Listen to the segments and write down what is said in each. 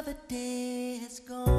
Another day has gone.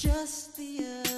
just the